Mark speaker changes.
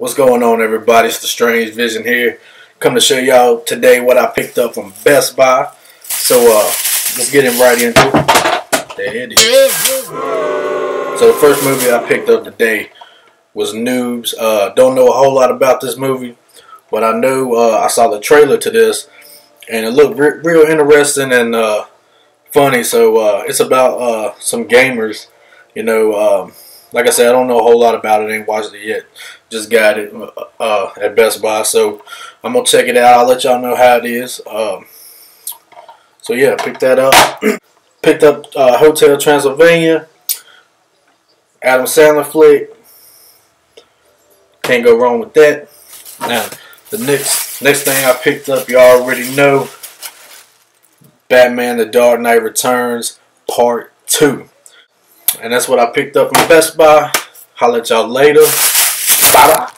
Speaker 1: What's going on, everybody? It's the Strange Vision here. Come to show y'all today what I picked up from Best Buy. So, uh, let's get him right into it. There it is. So, the first movie I picked up today was Noobz. Uh, don't know a whole lot about this movie, but I know uh, I saw the trailer to this, and it looked re real interesting and uh, funny. So, uh, it's about uh, some gamers, you know. Um, like I said, I don't know a whole lot about it. Ain't watched it yet. Just got it uh, at Best Buy, so I'm gonna check it out. I'll let y'all know how it is. Um, so yeah, picked that up. Picked up uh, Hotel Transylvania. Adam Sandler flick. Can't go wrong with that. Now, the next next thing I picked up, y'all already know. Batman: The Dark Knight Returns Part Two. And that's what I picked up from Best Buy. Holla at y'all later. Bye bye.